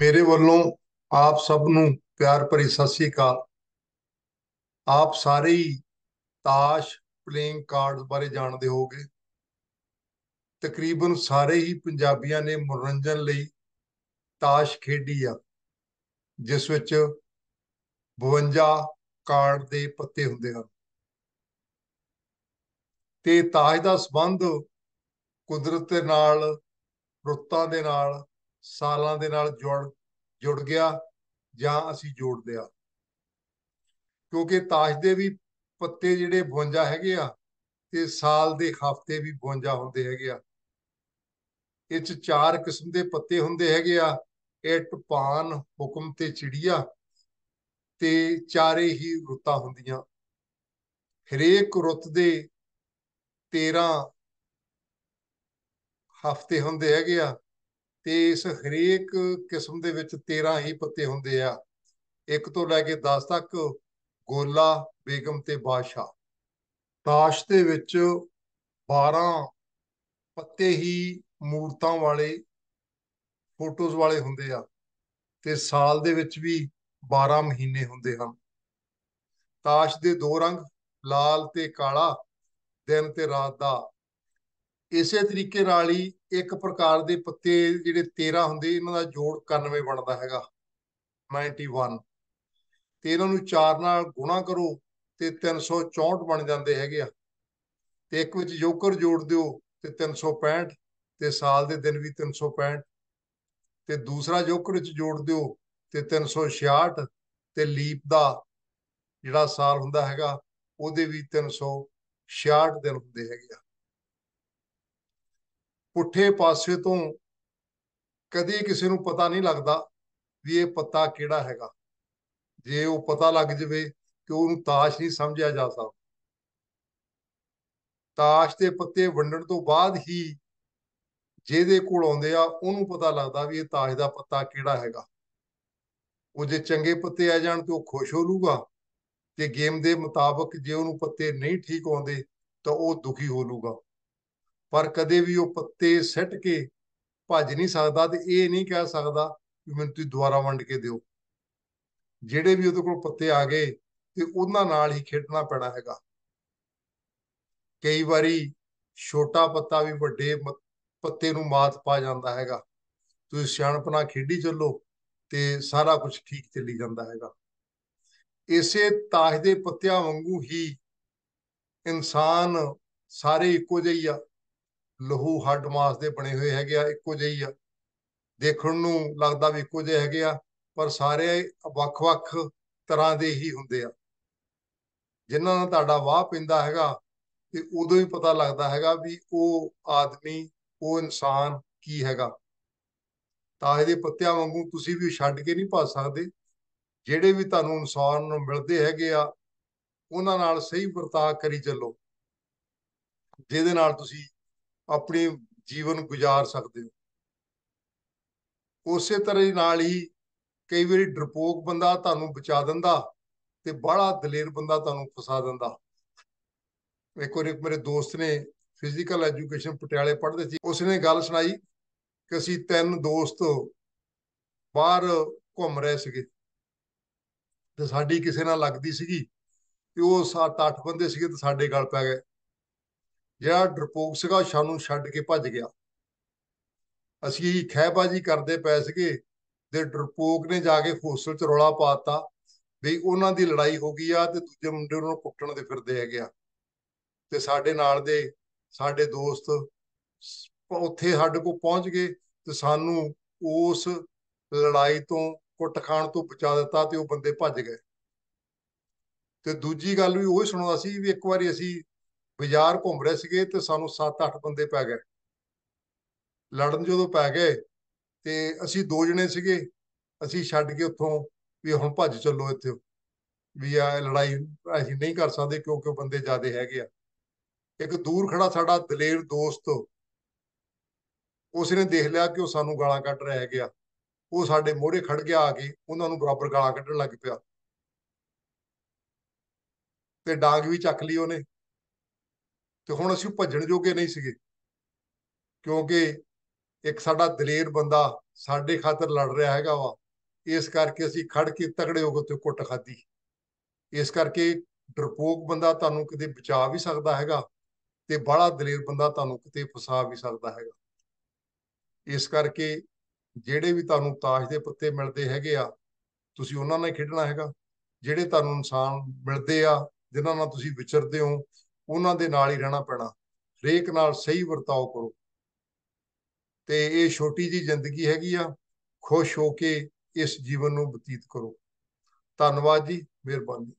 ਮੇਰੇ ਵੱਲੋਂ ਆਪ ਸਭ ਨੂੰ ਪਿਆਰ ਭਰੀ ਸਤਿ ਸ੍ਰੀ ਅਕਾਲ। ਆਪ ਸਾਰੇ ਹੀ ਤਾਸ਼ ਪਲੇਇੰਗ ਕਾਰਡਸ ਬਾਰੇ ਜਾਣਦੇ ਹੋਗੇ ਤਕਰੀਬਨ ਸਾਰੇ ਹੀ ਪੰਜਾਬੀਆਂ ਨੇ ਮਨੋਰੰਜਨ ਲਈ ਤਾਸ਼ ਖੇਡੀ ਆ, ਜਿਸ ਵਿੱਚ 52 ਕਾਰਡ ਦੇ ਪੱਤੇ ਹੁੰਦੇ ਹਨ। ਤੇ ਤਾਸ਼ ਦਾ ਸਬੰਧ ਕੁਦਰਤ ਦੇ ਨਾਲ, ਰੁੱਤਾਂ ਦੇ ਨਾਲ ਸਾਲਾਂ ਦੇ ਨਾਲ ਜੁੜ ਜੁੜ ਗਿਆ ਜਾਂ ਅਸੀਂ ਜੋੜਦੇ ਆ। ਕਿਉਂਕਿ ਤਾਸ਼ ਦੇ ਵੀ ਪੱਤੇ ਜਿਹੜੇ 52 ਹੈਗੇ ਆ, ਤੇ ਸਾਲ ਦੇ ਹਫ਼ਤੇ ਵੀ 52 ਹੁੰਦੇ ਹੈਗੇ ਆ। ਇਹ ਚ ਚਾਰ ਕਿਸਮ ਦੇ ਪੱਤੇ ਹੁੰਦੇ ਹੈਗੇ ਆ ਇਟ ਪਾਨ ਹੁਕਮ ਤੇ ਚਿੜੀਆ ਤੇ ਚਾਰੇ ਹੀ ਰੁੱਤਾਂ ਹੁੰਦੀਆਂ। ਹਰੇਕ ਰੁੱਤ ਦੇ 13 ਹਫ਼ਤੇ ਹੁੰਦੇ ਹੈਗੇ ਆ ਤੇ ਇਸ ਹਰੇਕ ਕਿਸਮ ਦੇ ਵਿੱਚ 13 ਹੀ ਪੱਤੇ ਹੁੰਦੇ ਆ। ਇੱਕ ਤੋਂ ਲੈ ਕੇ 10 ਤੱਕ ਗੋਲਾ, ਬੇਗਮ ਤੇ ਬਾਦਸ਼ਾਹ। ਤਾਸ਼ ਦੇ ਵਿੱਚ 12 ਪੱਤੇ ਹੀ ਮੂਰਤਾਂ ਵਾਲੇ ਫੋਟੋਜ਼ ਵਾਲੇ ਹੁੰਦੇ ਆ ਤੇ ਸਾਲ ਦੇ ਵਿੱਚ ਵੀ 12 ਮਹੀਨੇ ਹੁੰਦੇ ਹਨ। ਤਾਸ਼ ਦੇ ਦੋ ਰੰਗ, ਲਾਲ ਤੇ ਕਾਲਾ, ਦਿਨ ਤੇ ਰਾਤ ਦਾ। ਇਸੇ ਤਰੀਕੇ ਨਾਲ ਹੀ ਇੱਕ ਪ੍ਰਕਾਰ ਦੇ ਪੱਤੇ ਜਿਹੜੇ 13 ਹੁੰਦੇ, ਇਹਨਾਂ ਦਾ ਜੋੜ 91 ਬਣਦਾ ਹੈਗਾ 91 ਤੇ ਇਹਨਾਂ ਨੂੰ 4 ਨਾਲ ਗੁਣਾ ਕਰੋ, ਤੇ 364 ਬਣ ਜਾਂਦੇ ਹੈਗੇ ਆ। ਤੇ ਇੱਕ ਵਿੱਚ ਜੋਕਰ ਜੋੜ ਦਿਓ, ਤੇ 365 ਤੇ ਸਾਲ ਦੇ ਦਿਨ ਵੀ 365 ਤੇ ਦੂਸਰਾ ਜੋਕਰ ਵਿੱਚ ਜੋੜ ਦਿਓ, ਤੇ 366 ਤੇ ਲੀਪ ਦਾ ਜਿਹੜਾ ਸਾਲ ਹੁੰਦਾ ਹੈਗਾ, ਉਹਦੇ ਵੀ 366 ਦਿਨ ਹੁੰਦੇ ਹੈਗੇ ਆ। ਪੁੱਠੇ ਪਾਸੇ ਤੋਂ ਕਦੇ ਕਿਸੇ ਨੂੰ ਪਤਾ ਨਹੀਂ ਲੱਗਦਾ ਵੀ ਇਹ ਪੱਤਾ ਕਿਹੜਾ ਹੈਗਾ। ਜੇ ਉਹ ਪਤਾ ਲੱਗ ਜਵੇ ਕਿ ਉਹਨੂੰ ਤਾਸ਼ ਨਹੀਂ ਸਮਝਿਆ ਜਾ ਸਕਦਾ। ਤਾਸ਼ ਦੇ ਪੱਤੇ ਵੰਡਣ ਤੋਂ ਬਾਅਦ ਹੀ ਜਿਹਦੇ ਕੋਲ ਆਉਂਦੇ ਆ, ਉਹਨੂੰ ਪਤਾ ਲੱਗਦਾ ਵੀ ਇਹ ਤਾਸ਼ ਦਾ ਪੱਤਾ ਕਿਹੜਾ ਹੈਗਾ। ਉਹ ਜੇ ਚੰਗੇ ਪੱਤੇ ਆ ਜਾਣ ਤੇ ਉਹ ਖੁਸ਼ ਹੋ ਲੂਗਾ ਤੇ ਗੇਮ ਦੇ ਮੁਤਾਬਕ ਜੇ ਉਹਨੂੰ ਪੱਤੇ ਨਹੀਂ ਠੀਕ ਆਉਂਦੇ ਤਾਂ ਉਹ ਦੁਖੀ ਹੋ ਲੂਗਾ। ਪਰ ਕਦੇ ਵੀ ਉਹ ਪੱਤੇ ਸੱਟ ਕੇ ਭੱਜ ਨਹੀਂ ਸਕਦਾ ਤੇ ਇਹ ਨਹੀਂ ਕਹਿ ਸਕਦਾ ਕਿ ਮੈਨੂੰ ਤੁਸੀਂ ਦੁਬਾਰਾ ਵੰਡ ਕੇ ਦਿਓ। ਜਿਹੜੇ ਵੀ ਉਹਦੇ ਕੋਲ ਪੱਤੇ ਆ ਗਏ ਤੇ ਉਹਨਾਂ ਨਾਲ ਹੀ ਖੇਡਣਾ ਪੈਣਾ ਹੈਗਾ। ਕਈ ਵਾਰੀ ਛੋਟਾ ਪੱਤਾ ਵੀ ਵੱਡੇ ਪੱਤੇ ਨੂੰ ਮਾਤ ਪਾ ਜਾਂਦਾ ਹੈਗਾ। ਤੁਸੀਂ ਸਿਆਣਪਨਾ ਖੇਡੀ ਚੱਲੋ ਤੇ ਸਾਰਾ ਕੁਝ ਠੀਕ ਚੱਲੀ ਜਾਂਦਾ ਹੈਗਾ। ਇਸੇ ਤਾਸ਼ ਦੇ ਪੱਤਿਆਂ ਵਾਂਗੂ ਹੀ ਇਨਸਾਨ ਸਾਰੇ ਇੱਕੋ ਜਿਹੇ ਆ। ਲਹੂ ਹੱਡ ਮਾਸ ਦੇ ਬਣੇ ਹੋਏ ਹੈਗੇ ਆ, ਇੱਕੋ ਜਿਹੇ ਆ। ਦੇਖਣ ਨੂੰ ਲੱਗਦਾ ਵੀ ਇੱਕੋ ਜਿਹੇ ਹੈਗੇ ਆ, ਪਰ ਸਾਰੇ ਵੱਖ-ਵੱਖ ਤਰ੍ਹਾਂ ਦੇ ਹੀ ਹੁੰਦੇ ਆ। ਜਿਨ੍ਹਾਂ ਨਾਲ ਤੁਹਾਡਾ ਵਾਹ ਪੈਂਦਾ ਹੈਗਾ, ਤੇ ਉਦੋਂ ਹੀ ਪਤਾ ਲੱਗਦਾ ਹੈਗਾ ਵੀ ਉਹ ਆਦਮੀ, ਉਹ ਇਨਸਾਨ ਕੀ ਹੈਗਾ। ਤਾਂ ਇਹਦੇ ਪੱਤਿਆਂ ਵਾਂਗੂ ਤੁਸੀਂ ਵੀ ਛੱਡ ਕੇ ਨਹੀਂ ਪਾ ਸਕਦੇ। ਜਿਹੜੇ ਵੀ ਤੁਹਾਨੂੰ ਇਨਸਾਨ ਨੂੰ ਮਿਲਦੇ ਹੈਗੇ ਆ, ਉਹਨਾਂ ਨਾਲ ਸਹੀ ਵਰਤਾਅ ਕਰੀ ਚੱਲੋ। ਜਿਹਦੇ ਨਾਲ ਤੁਸੀਂ ਆਪਣੀ ਜੀਵਨ ਗੁਜ਼ਾਰ ਸਕਦੇ ਹੋ। ਉਸੇ ਤਰ੍ਹਾਂ ਨਾਲ ਹੀ ਕਈ ਵਾਰੀ ਡਰਪੋਕ ਬੰਦਾ ਤੁਹਾਨੂੰ ਬਚਾ ਦਿੰਦਾ ਤੇ ਬੜਾ ਦਲੇਰ ਬੰਦਾ ਤੁਹਾਨੂੰ ਫਸਾ ਦਿੰਦਾ। ਇੱਕ ਵਾਰ ਇੱਕ ਮੇਰੇ ਦੋਸਤ ਨੇ ਫਿਜ਼ੀਕਲ ਐਜੂਕੇਸ਼ਨ ਪਟਿਆਲੇ ਪੜ੍ਹਦੇ ਸੀ। ਉਸਨੇ ਗੱਲ ਸੁਣਾਈ ਕਿ ਅਸੀਂ ਤਿੰਨ ਦੋਸਤ ਬਾਹਰ ਘੁੰਮ ਰਹੇ ਸੀਗੇ ਤੇ ਸਾਡੀ ਕਿਸੇ ਨਾਲ ਲੱਗਦੀ ਸੀਗੀ ਤੇ ਉਹ 7-8 ਬੰਦੇ ਸੀਗੇ ਤੇ ਸਾਡੇ ਗਲ ਪੈ ਗਏ। ਜਿਹੜਾ ਡਰਪੋਕ ਸੀਗਾ ਸਾਨੂੰ ਛੱਡ ਕੇ ਭੱਜ ਗਿਆ। ਅਸੀਂ ਖਹਿਬਾਜੀ ਕਰਦੇ ਪਏ ਸੀਗੇ ਤੇ ਡਰਪੋਕ ਨੇ ਜਾ ਕੇ ਹੋਸਟਲ ਚ ਰੌਲਾ ਪਾਤਾ ਵੀ ਉਹਨਾਂ ਦੀ ਲੜਾਈ ਹੋ ਗਈ ਆ ਤੇ ਦੂਜੇ ਮੁੰਡੇ ਉਹਨਾਂ ਨੂੰ ਕੁੱਟਣ ਦੇ ਫਿਰਦੇ ਹੈਗੇ ਆ। ਤੇ ਸਾਡੇ ਨਾਲ ਦੇ ਸਾਡੇ ਦੋਸਤ ਉੱਥੇ ਸਾਡੇ ਕੋਲ ਪਹੁੰਚ ਗਏ ਤੇ ਸਾਨੂੰ ਉਸ ਲੜਾਈ ਤੋਂ, ਕੁੱਟ ਖਾਣ ਤੋਂ ਬਚਾ ਦਿੱਤਾ ਤੇ ਉਹ ਬੰਦੇ ਭੱਜ ਗਏ। ਤੇ ਦੂਜੀ ਗੱਲ ਵੀ ਉਹ ਸੁਣਾਉਂਦਾ ਸੀ ਵੀ ਇੱਕ ਵਾਰੀ ਅਸੀਂ ਬਾਜ਼ਾਰ ਘੁੰਮ ਰਹੇ ਸੀਗੇ ਤੇ ਸਾਨੂੰ 7-8 ਬੰਦੇ ਪੈ ਗਏ। ਲੜਨ ਜਦੋਂ ਪੈ ਗਏ ਤੇ ਅਸੀਂ ਦੋ ਜਣੇ ਸੀਗੇ, ਅਸੀਂ ਛੱਡ ਕੇ ਉੱਥੋਂ ਵੀ ਹੁਣ ਭੱਜ ਚੱਲੋ ਇੱਥੇ। ਵੀ ਆ ਲੜਾਈ ਅਸੀਂ ਨਹੀਂ ਕਰ ਸਕਦੇ ਕਿਉਂਕਿ ਬੰਦੇ ਜ਼ਿਆਦੇ ਹੈਗੇ ਆ। ਇੱਕ ਦੂਰ ਖੜਾ ਸਾਡਾ ਦਲੇਰ ਦੋਸਤ, ਉਸਨੇ ਦੇਖ ਲਿਆ ਕਿ ਉਹ ਸਾਨੂੰ ਗਾਲਾਂ ਕੱਢ ਰਿਹਾ ਹੈਗਾ। ਉਹ ਸਾਡੇ ਮੋਹਰੇ ਖੜ ਗਿਆ ਆ ਕੇ ਉਹਨਾਂ ਨੂੰ ਬਰਾਬਰ ਗਾਲਾਂ ਕੱਢਣ ਲੱਗ ਪਿਆ। ਤੇ ਡਾਂਗ ਵੀ ਚੱਕ ਲਈ ਉਹਨੇ। ਤੇ ਹੁਣ ਅਸੀਂ ਭੱਜਣ ਜੋਗੇ ਨਹੀਂ ਸੀਗੇ। ਕਿਉਂਕਿ ਇੱਕ ਸਾਡਾ ਦਲੇਰ ਬੰਦਾ ਸਾਡੇ ਖਾਤਰ ਲੜ ਰਿਹਾ ਹੈਗਾ ਵਾ। ਇਸ ਕਰਕੇ ਅਸੀਂ ਖੜ ਕੇ ਤਗੜੇ ਹੋ ਕੇ ਤੇ ਕੁੱਟ ਖਾਧੀ। ਇਸ ਕਰਕੇ ਡਰਪੋਕ ਬੰਦਾ ਤੁਹਾਨੂੰ ਕਿਤੇ ਬਚਾ ਵੀ ਸਕਦਾ ਹੈਗਾ ਤੇ ਬੜਾ ਦਲੇਰ ਬੰਦਾ ਤੁਹਾਨੂੰ ਕਿਤੇ ਫਸਾ ਵੀ ਸਕਦਾ ਹੈਗਾ। ਇਸ ਕਰਕੇ ਜਿਹੜੇ ਵੀ ਤੁਹਾਨੂੰ ਤਾਸ਼ ਦੇ ਪੱਤੇ ਮਿਲਦੇ ਹੈਗੇ ਆ, ਤੁਸੀਂ ਉਹਨਾਂ ਨਾਲ ਖੇਡਣਾ ਹੈਗਾ। ਜਿਹੜੇ ਤੁਹਾਨੂੰ ਇਨਸਾਨ ਮਿਲਦੇ ਆ, ਜਿਨ੍ਹਾਂ ਨਾਲ ਤੁਸੀਂ ਵਿਚਰਦੇ ਹੋ ਉਹਨਾਂ ਦੇ ਨਾਲ ਹੀ ਰਹਿਣਾ ਪੈਣਾ। ਹਰੇਕ ਨਾਲ ਸਹੀ ਵਰਤਾਓ ਕਰੋ। ਤੇ ਇਹ ਛੋਟੀ ਜੀ ਜ਼ਿੰਦਗੀ ਹੈਗੀ ਆ, ਖੁਸ਼ ਹੋ ਕੇ ਇਸ ਜੀਵਨ ਨੂੰ ਬਤੀਤ ਕਰੋ। ਧੰਨਵਾਦ ਜੀ, ਮਿਹਰਬਾਨੀ।